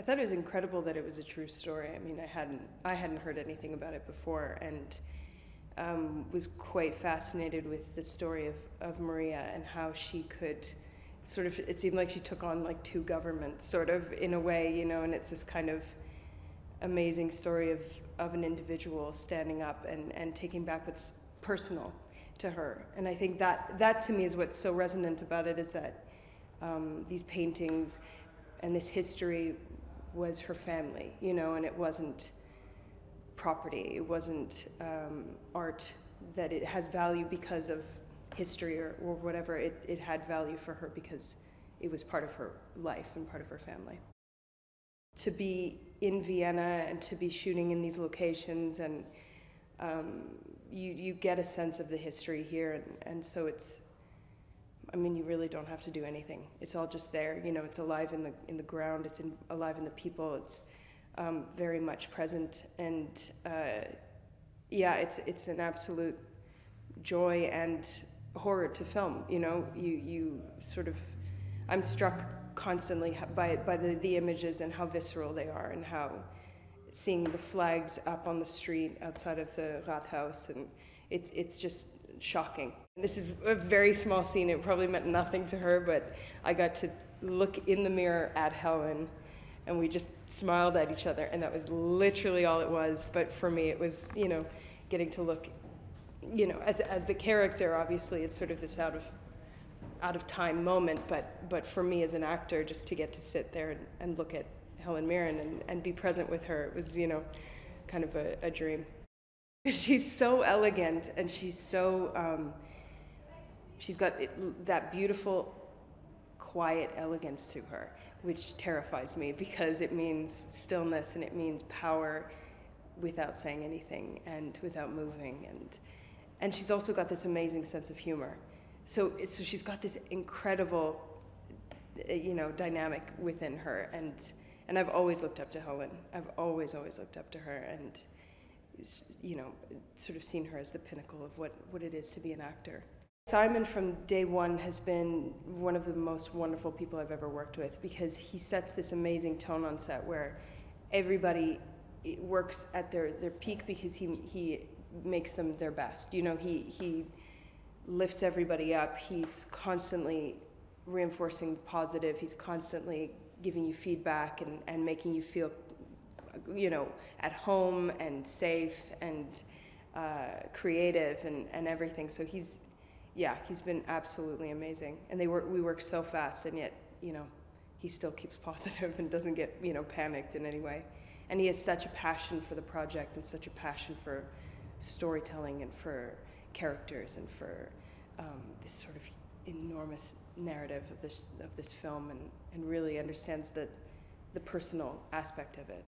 I thought it was incredible that it was a true story. I mean, I hadn't I hadn't heard anything about it before, and um, was quite fascinated with the story of, of Maria and how she could sort of. It seemed like she took on like two governments, sort of in a way, you know. And it's this kind of amazing story of of an individual standing up and and taking back what's personal to her. And I think that that to me is what's so resonant about it is that um, these paintings and this history was her family, you know, and it wasn't property, it wasn't um, art that it has value because of history or, or whatever. It, it had value for her because it was part of her life and part of her family. To be in Vienna and to be shooting in these locations and um, you, you get a sense of the history here and, and so it's I mean, you really don't have to do anything. It's all just there. You know, it's alive in the in the ground. It's in, alive in the people. It's um, very much present, and uh, yeah, it's it's an absolute joy and horror to film. You know, you you sort of, I'm struck constantly by by the the images and how visceral they are, and how seeing the flags up on the street outside of the Rathaus, and it's it's just shocking. This is a very small scene. It probably meant nothing to her, but I got to look in the mirror at Helen and we just smiled at each other and that was literally all it was but for me it was you know getting to look you know as, as the character obviously it's sort of this out of out of time moment but but for me as an actor just to get to sit there and, and look at helen mirren and, and be present with her it was you know kind of a, a dream She's so elegant and she's so, um, she's got it, that beautiful, quiet elegance to her, which terrifies me because it means stillness and it means power without saying anything and without moving. And, and she's also got this amazing sense of humor. So, so she's got this incredible, you know, dynamic within her. And, and I've always looked up to Helen. I've always, always looked up to her. And, you know, sort of seen her as the pinnacle of what, what it is to be an actor. Simon from day one has been one of the most wonderful people I've ever worked with because he sets this amazing tone on set where everybody eh, works at their, their peak because he, he makes them their best. You know, he, he lifts everybody up. He's constantly reinforcing the positive. He's constantly giving you feedback and, and making you feel you know, at home and safe and uh, creative and, and everything. So he's, yeah, he's been absolutely amazing. And they work, we work so fast, and yet, you know, he still keeps positive and doesn't get, you know, panicked in any way. And he has such a passion for the project and such a passion for storytelling and for characters and for um, this sort of enormous narrative of this of this film and, and really understands the the personal aspect of it.